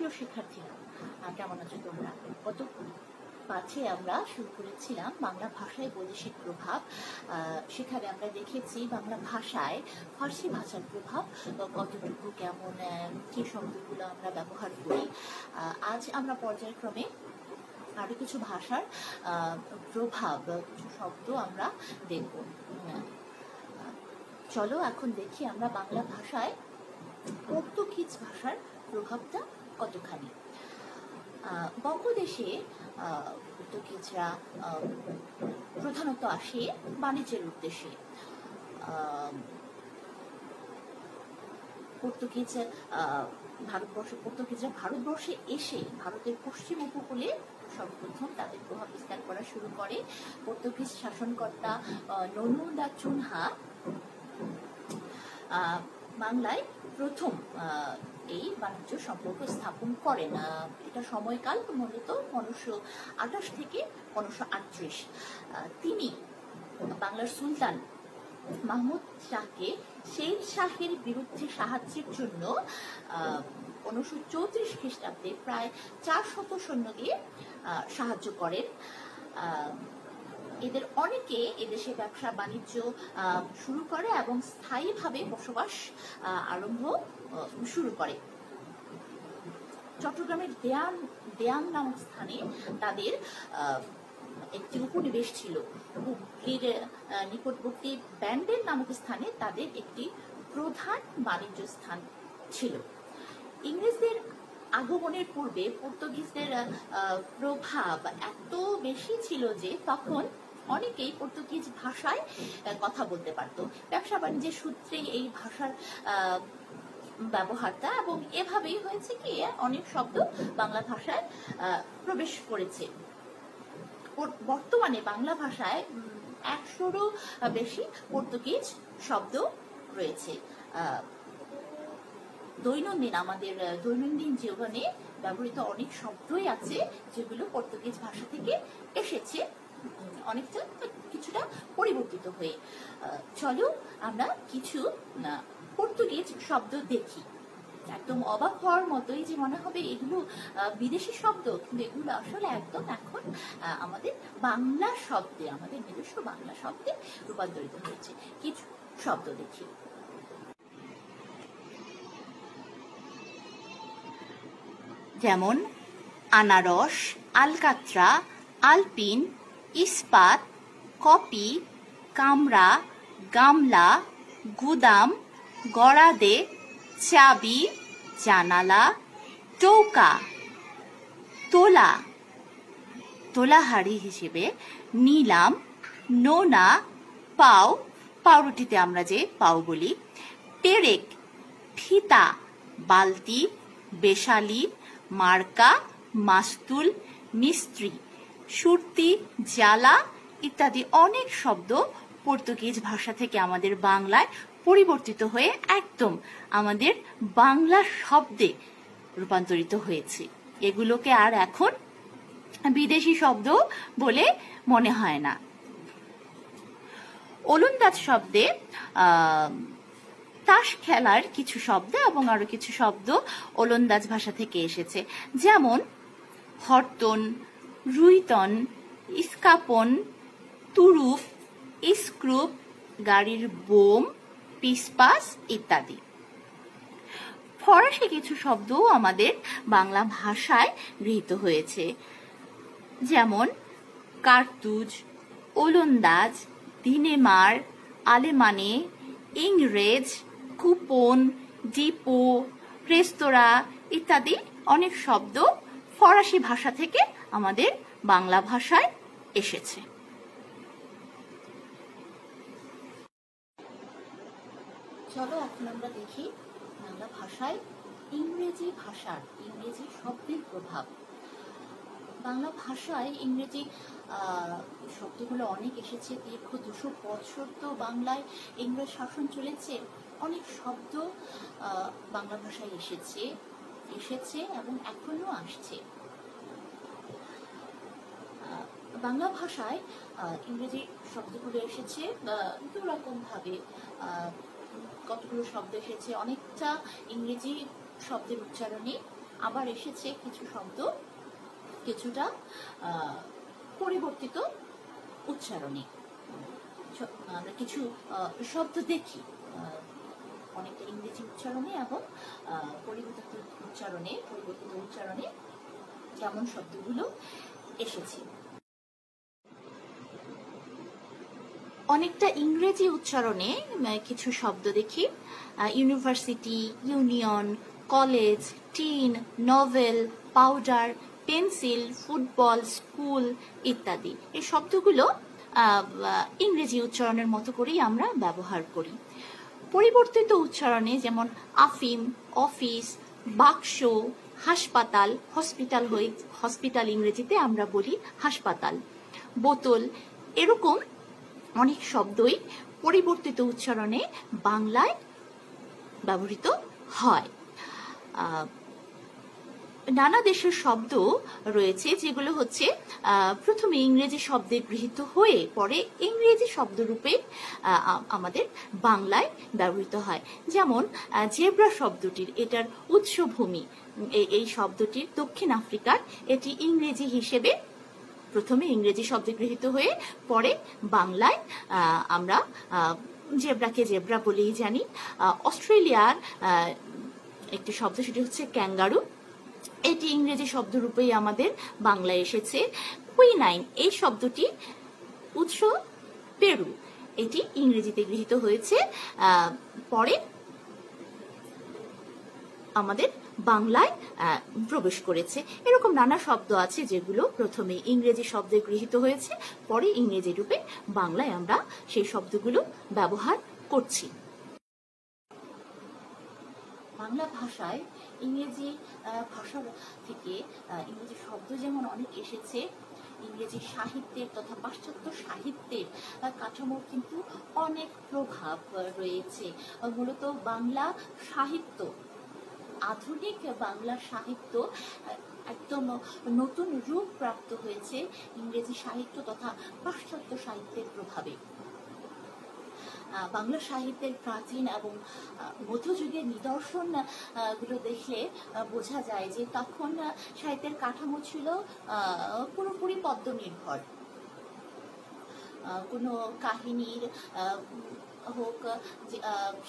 সুপ্রিয় শিক্ষার্থীরা আহ, কেমন আছো তোমরা কত পাঠে আমরা শুরু করেছিলাম বাংলা ভাষায় বৈদেশিক প্রভাব। সেখানে আমরা দেখেছি বাংলা ভাষায় ফার্সি ভাষার প্রভাব কতটুকু কেমন কি শব্দগুলো আমরা ব্যবহার করি। আজ আমরা পর্যায়ক্রমে আরও কিছু ভাষার প্রভাব কিছু শব্দ আমরা দেখব। চলো এখন দেখি আমরা বাংলা ভাষায় পর্তুগিজ ভাষার প্রভাবটা কতখানি? বঙ্গদেশে পর্তুগিজরা প্রধানত আসে বাণিজ্যের উদ্দেশ্যে। পর্তুগিজ ভারতবর্ষে পর্তুগিজরা ভারতবর্ষে এসে ভারতের পশ্চিম উপকূলে সর্বপ্রথম তাদের প্রভাব বিস্তার করা শুরু করে। পর্তুগিজ শাসনকর্তা আহ, ননু দা চুনহা বাংলায় প্রথম এই বাণিজ্য সম্পর্ক স্থাপন করেন। এটা সময়কাল মূলত পনেরোশো আঠাশ থেকে পনেরোশো আটত্রিশ। তিনি বাংলার সুলতান মাহমুদ শাহকে শের শাহের বিরুদ্ধে সাহায্যের জন্য পনেরোশো চৌত্রিশ খ্রিস্টাব্দে প্রায় চার শত সৈন্য দিয়ে সাহায্য করেন। এদের অনেকে এদেশে ব্যবসা বাণিজ্য শুরু করে এবং স্থায়ীভাবে বসবাস আরম্ভ শুরু করে। চট্টগ্রামের দেয়ান দেয়াং নামক স্থানে তাদের একটি উপনিবেশ ছিল। হুগলির নিকটবর্তী ব্যান্ডেল নামক স্থানে তাদের একটি প্রধান বাণিজ্য স্থান ছিল। ইংরেজদের আগমনের পূর্বে পর্তুগিজদের প্রভাব এত বেশি ছিল যে তখন অনেকেই পর্তুগিজ ভাষায় কথা বলতে পারত। ব্যবসা বাণিজ্যের সূত্রে এই ভাষার ব্যবহারটা এবং এভাবেই হয়েছে কি, অনেক শব্দ বাংলা ভাষায় প্রবেশ করেছে। বর্তমানে বাংলা ভাষায় একশোরও বেশি পর্তুগিজ শব্দ রয়েছে। দৈনন্দিন আমাদের দৈনন্দিন জীবনে ব্যবহৃত অনেক শব্দই আছে যেগুলো পর্তুগিজ ভাষা থেকে এসেছে। অনেকটা কিছুটা পরিবর্তিত হয়ে চলো আমরা কিছু পর্তুগিজ শব্দ দেখি। একদম অবাক হওয়ার মতোই যে মনে হবে এগুলো বিদেশি শব্দ, কিন্তু এগুলো আসলে একদম এখন আমাদের বাংলা শব্দে, আমাদের নিজস্ব বাংলা শব্দে রূপান্তরিত হয়েছে। কিছু শব্দ দেখি। যেমন, আনারস, আলকাত্রা, আলপিন ইস্পাত, কপি, কামরা, গামলা, গুদাম, গড়াদে, চাবি, জানালা, চৌকা, তোলা। তোলাহাড়ি হিসেবে নিলাম, নোনা, পাও। পাউরুটিতে আমরা যে পাও বলি, পেরেক, ফিতা, বালতি, বেশালি, মার্কা, মাস্তুল, মিস্ত্রি। সুরতি, জ্বালা ইত্যাদি অনেক শব্দ পর্তুগিজ ভাষা থেকে আমাদের বাংলায় পরিবর্তিত হয়ে একদম আমাদের বাংলা শব্দে রূপান্তরিত হয়েছে। এগুলোকে আর এখন বিদেশি শব্দ বলে মনে হয় না। ওলন্দাজ শব্দে তাস খেলার কিছু শব্দ এবং আরও কিছু শব্দ ওলন্দাজ ভাষা থেকে এসেছে। যেমন হরতন রুইতন, ইস্কাপন তুরুপ স্ক্রুপ গাড়ির বোম, পিসপাস ইত্যাদি। ফরাসি কিছু শব্দও আমাদের বাংলা ভাষায় গৃহীত হয়েছে। যেমন, কার্তুজ, ওলন্দাজ, দিনেমার, আলেমানে, ইংরেজ, কুপন, ডিপো, রেস্তোরাঁ ইত্যাদি অনেক শব্দ ফরাসি ভাষা থেকে আমাদের বাংলা ভাষায় এসেছে। চলো এখন আমরা দেখি বাংলা ভাষায় ইংরেজি ভাষার, ইংরেজি শব্দের প্রভাব। বাংলা ভাষায় ইংরেজি শব্দগুলো অনেক এসেছে। দীর্ঘ দুশো বছর তো বাংলায় ইংরেজ শাসন চলেছে। অনেক শব্দ বাংলা ভাষায় এসেছে এসেছে এবং এখনও আসছে। বাংলা ভাষায় ইংরেজি শব্দগুলো এসেছে দু রকম ভাবে কতগুলো শব্দ এসেছে, অনেকটা ইংরেজি শব্দের উচ্চারণে আবার এসেছে কিছু শব্দ, কিছুটা পরিবর্তিত উচ্চারণে। আমরা কিছু শব্দ দেখি অনেকটা ইংরেজি উচ্চারণে এবং পরিবর্তিত উচ্চারণে পরিবর্তিত উচ্চারণে কেমন শব্দগুলো এসেছে। অনেকটা ইংরেজি উচ্চারণে কিছু শব্দ দেখি। University, union, college, tin, novel, powder, pencil, football, school ইত্যাদি। এই শব্দগুলো ইংরেজি উচ্চারণের মতো করেই আমরা ব্যবহার করি। পরিবর্তিত উচ্চারণে যেমন আফিম, অফিস, বাক্স, হাসপাতাল, হসপিটাল হয়ে হসপিটাল ইংরেজিতে আমরা বলি হাসপাতাল। বোতল, এরকম অনেক শব্দই পরিবর্তিত উচ্চারণে বাংলায় ব্যবহৃত হয়। নানা দেশের শব্দ রয়েছে যেগুলো হচ্ছে প্রথমে ইংরেজি শব্দে গৃহীত হয়ে পরে ইংরেজি শব্দরূপে আমাদের বাংলায় ব্যবহৃত হয়। যেমন জেব্রা শব্দটির এটার উৎসভূমি এই শব্দটির দক্ষিণ আফ্রিকার এটি ইংরেজি হিসেবে প্রথমে ইংরেজি শব্দে গৃহীত হয়ে পরে বাংলায় আমরা জেব্রাকে জেব্রা বলেই জানি। অস্ট্রেলিয়ার একটি শব্দ সেটি হচ্ছে ক্যাঙ্গারু। এটি ইংরেজি শব্দরূপেই আমাদের বাংলায় এসেছে। কুইনাইন, এই শব্দটি উৎস পেরু। এটি ইংরেজিতে গৃহীত হয়েছে পরে আমাদের বাংলায় প্রবেশ করেছে। এরকম নানা শব্দ আছে যেগুলো প্রথমে ইংরেজি শব্দে গৃহীত হয়েছে, পরে ইংরেজি রূপে বাংলায় আমরা সেই শব্দগুলো ব্যবহার করছি। বাংলা ভাষায় ইংরেজি ভাষার থেকে ইংরেজি শব্দ যেমন অনেক এসেছে, ইংরেজি সাহিত্যের তথা পাশ্চাত্য সাহিত্যের কাঠামোর কিন্তু অনেক প্রভাব রয়েছে। মূলত বাংলা সাহিত্য আধুনিক বাংলা সাহিত্য, একদম নতুন রূপ প্রাপ্ত হয়েছে ইংরেজি সাহিত্য তথা পাশ্চাত্য সাহিত্যের প্রভাবে। বাংলা সাহিত্যের প্রাচীন এবং মধ্যযুগের নিদর্শনগুলো দেখলে বোঝা যায় যে তখন সাহিত্যের কাঠামো ছিল পুরোপুরি পদ্ম নির্ভর কোনো কাহিনীর হোক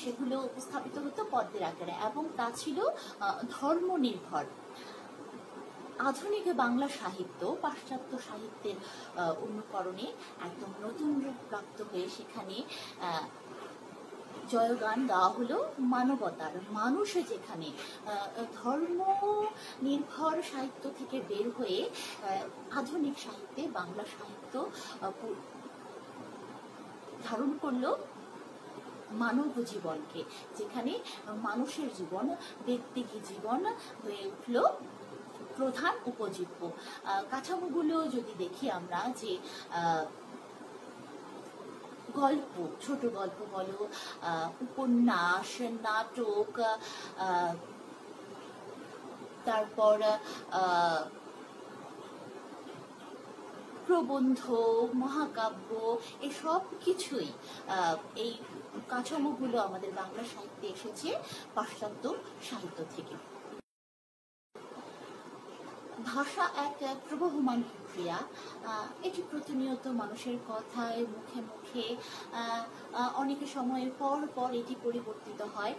সেগুলো উপস্থাপিত হতো পদ্মের আকারে এবং তা ছিল ধর্ম নির্ভর আধুনিক বাংলা সাহিত্য, পাশ্চাত্য সাহিত্যের অনুকরণে একদম নতুন রূপ প্রাপ্ত হয়ে সেখানে জয়গান গাওয়া হলো মানবতার। মানুষ যেখানে ধর্ম নির্ভর সাহিত্য থেকে বের হয়ে আধুনিক সাহিত্যে বাংলা সাহিত্য ধারণ করল মানব জীবনকে যেখানে মানুষের জীবন ব্যক্তি জীবন হয়ে উঠল প্রধান উপজীব্য। কাঠামোগুলো যদি দেখি আমরা যে গল্প, ছোট গল্প বলো উপন্যাস, নাটক তারপর প্রবন্ধ, মহাকাব্য, এসব কিছুই এই কাঠামোগুলো আমাদের বাংলা সাহিত্যে এসেছে পাশ্চাত্য সাহিত্য থেকে। ভাষা এক প্রবহমান প্রক্রিয়া এটি প্রতিনিয়ত মানুষের কথায় মুখে মুখে অনেক সময় পর পর এটি পরিবর্তিত হয়।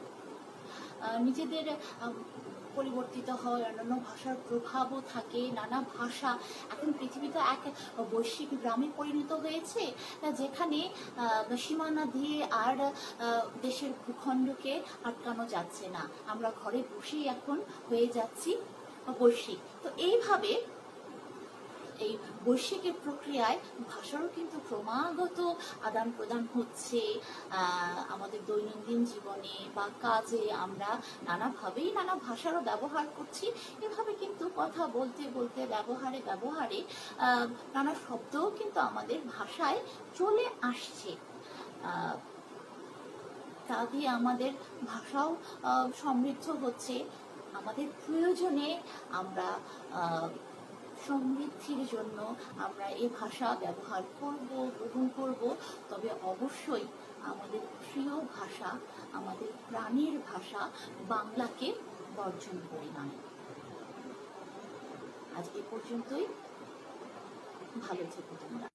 নিজেদের পরিবর্তিত হয়, অন্যান্য ভাষার প্রভাবও থাকে, নানা ভাষা। এখন পৃথিবীতে এক বৈশ্বিক গ্রামে পরিণত হয়েছে, যেখানে সীমানা দিয়ে আর দেশের ভূখণ্ডকে আটকানো যাচ্ছে না। আমরা ঘরে বসেই এখন হয়ে যাচ্ছি বৈশ্বিক। তো এইভাবে এই বৈশ্বিকের প্রক্রিয়ায় ভাষারও কিন্তু ক্রমাগত আদান প্রদান হচ্ছে। আমাদের দৈনন্দিন জীবনে বা কাজে আমরা নানাভাবেই নানা ভাষারও ব্যবহার করছি। এভাবে কিন্তু কথা বলতে বলতে, ব্যবহারে ব্যবহারে নানা শব্দও কিন্তু আমাদের ভাষায় চলে আসছে। তা দিয়ে আমাদের ভাষাও সমৃদ্ধ হচ্ছে। আমাদের প্রয়োজনে আমরা সমৃদ্ধির জন্য আমরা এ ভাষা ব্যবহার করব, গ্রহণ করব। তবে অবশ্যই আমাদের প্রিয় ভাষা, আমাদের প্রাণের ভাষা বাংলাকে বর্জন করি নয়। আজ এ পর্যন্তই। ভালো থেকো তোমরা।